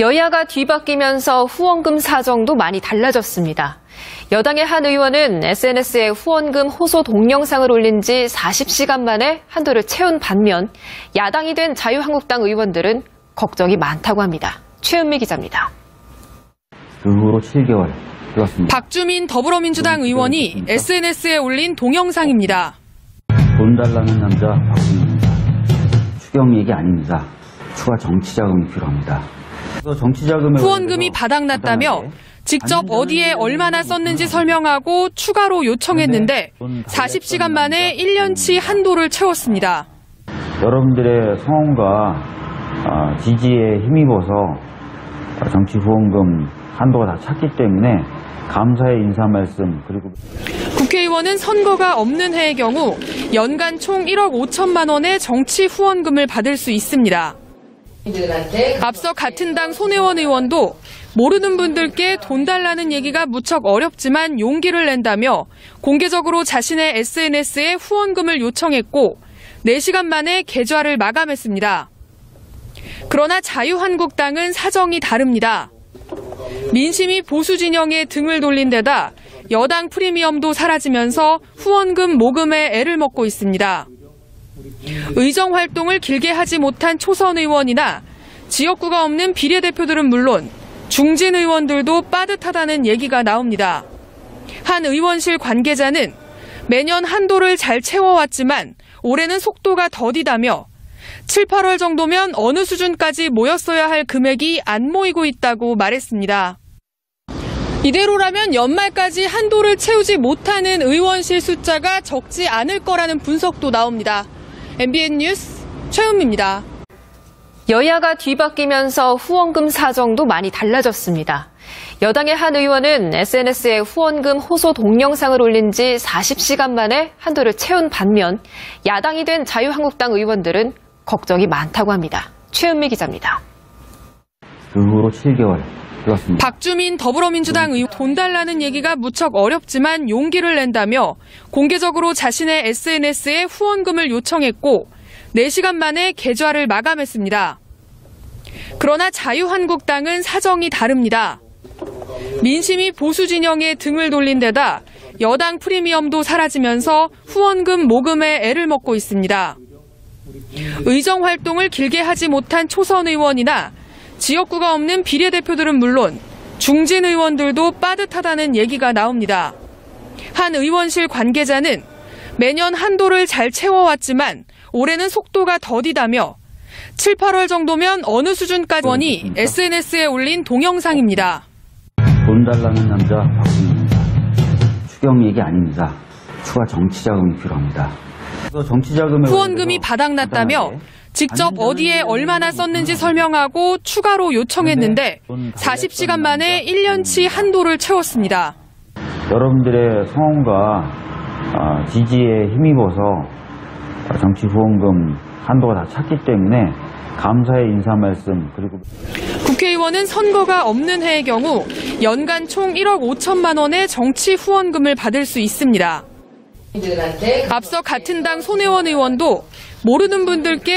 여야가 뒤바뀌면서 후원금 사정도 많이 달라졌습니다. 여당의 한 의원은 SNS에 후원금 호소 동영상을 올린 지 40시간 만에 한도를 채운 반면 야당이 된 자유한국당 의원들은 걱정이 많다고 합니다. 최은미 기자입니다. 그 후로 7개월 흘렀습니다. 박주민 더불어민주당 의원이 SNS에 올린 동영상입니다. 돈 달라는 남자 박수입니다. 추경 얘기 아닙니다. 추가 정치 자금이 필요합니다. 후원금이 바닥났다며 직접 어디에 얼마나 썼는지 설명하고 추가로 요청했는데 40시간 만에 1년치 한도를 채웠습니다. 여러분들의 성원과 아, 지지에 힘입어서 정치 후원금 한도가 다 찼기 때문에 감사의 인사 말씀 그리고 국회의원은 선거가 없는 해의 경우 연간 총 1억 5천만 원의 정치 후원금을 받을 수 있습니다. 앞서 같은 당 손혜원 의원도 모르는 분들께 돈 달라는 얘기가 무척 어렵지만 용기를 낸다며 공개적으로 자신의 SNS에 후원금을 요청했고 4시간 만에 계좌를 마감했습니다. 그러나 자유한국당은 사정이 다릅니다. 민심이 보수 진영에 등을 돌린 데다 여당 프리미엄도 사라지면서 후원금 모금에 애를 먹고 있습니다. 의정 활동을 길게 하지 못한 초선 의원이나 지역구가 없는 비례대표들은 물론 중진 의원들도 빠듯하다는 얘기가 나옵니다. 한 의원실 관계자는 매년 한도를 잘 채워왔지만 올해는 속도가 더디다며 7, 8월 정도면 어느 수준까지 모였어야 할 금액이 안 모이고 있다고 말했습니다. 이대로라면 연말까지 한도를 채우지 못하는 의원실 숫자가 적지 않을 거라는 분석도 나옵니다. MBN 뉴스 최은미입니다. 여야가 뒤바뀌면서 후원금 사정도 많이 달라졌습니다. 여당의 한 의원은 SNS에 후원금 호소 동영상을 올린 지 40시간 만에 한도를 채운 반면 야당이 된 자유한국당 의원들은 걱정이 많다고 합니다. 최은미 기자입니다. 그 후로 7개월 흘렀습니다. 박주민 더불어민주당 의원 돈 달라는 얘기가 무척 어렵지만 용기를 낸다며 공개적으로 자신의 SNS에 후원금을 요청했고 4시간 만에 계좌를 마감했습니다. 그러나 자유한국당은 사정이 다릅니다. 민심이 보수 진영에 등을 돌린 데다 여당 프리미엄도 사라지면서 후원금 모금에 애를 먹고 있습니다. 의정 활동을 길게 하지 못한 초선 의원이나 지역구가 없는 비례대표들은 물론 중진 의원들도 빠듯하다는 얘기가 나옵니다. 한 의원실 관계자는 매년 한도를 잘 채워왔지만 올해는 속도가 더디다며 7, 8월 정도면 어느 수준까지 원이 SNS에 올린 동영상입니다. 돈 달라는 남자 박수입니다. 추경 얘기 아닙니다. 추가 정치 자금이 필요합니다. 후원금이 바닥났다며 직접 어디에 얼마나 썼는지 설명하고 추가로 요청했는데 40시간 만에 1년치 한도를 채웠습니다. 여러분들의 성원과 아, 지지에 힘입어서 정치 후원금 한도가 다 찼기 때문에 감사의 인사 말씀 그리고 국회의원은 선거가 없는 해의 경우 연간 총 1억 5천만 원의 정치 후원금을 받을 수 있습니다. 앞서 같은 당 손혜원 의원도 모르는 분들께